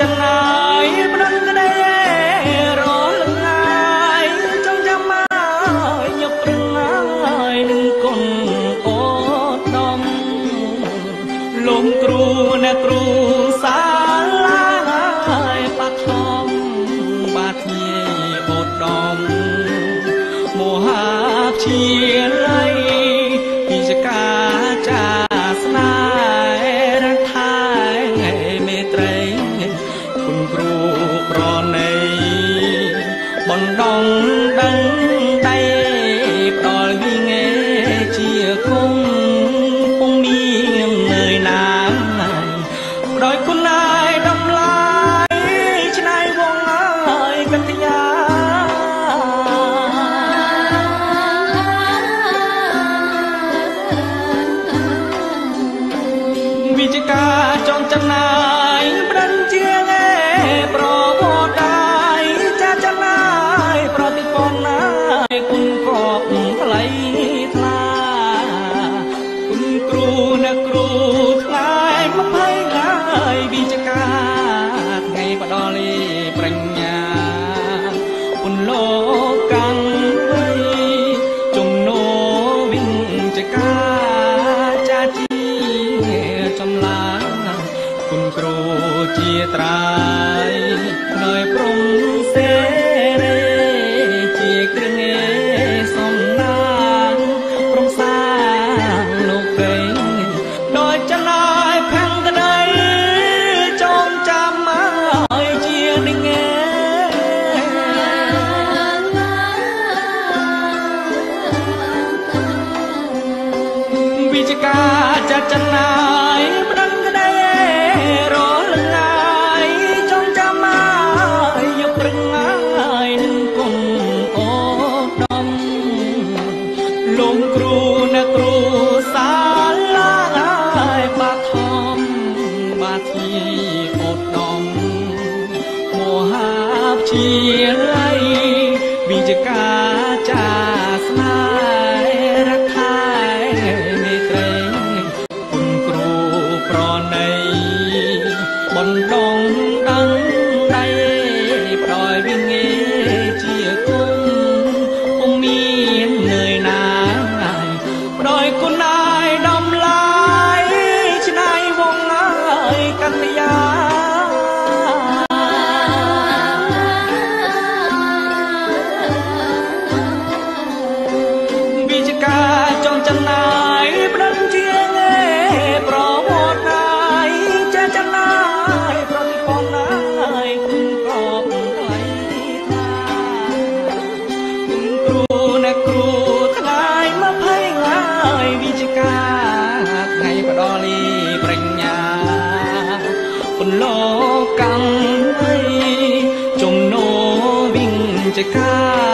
ចំណាយមិនដឹងក្តីរលឡាយចង់ចាំមកញឹកព្រឹងហើយនឹងគុណអូតំលោកគ្រូអ្នកគ្រូសាលាហើយបាត់ធំបាត់ញាឧត្តមមហាជា បឹងដៃផ្ដល់វិងេជាគុំពុំមាននៅណាផ្ដល់គុណណា ជាត្រាយដោយព្រំសេរីជាគ្រឿងឯសំណាងព្រំសាងលោកពេញដោយចលយខាងក្តីចងចាំឲ្យជានឹងឯវិជ្ជាចាត់ចណាយប្រដ ព្យាល័យវិជ្ជាចាស្នា ពន្លកម្មអីចំណោវិញចកា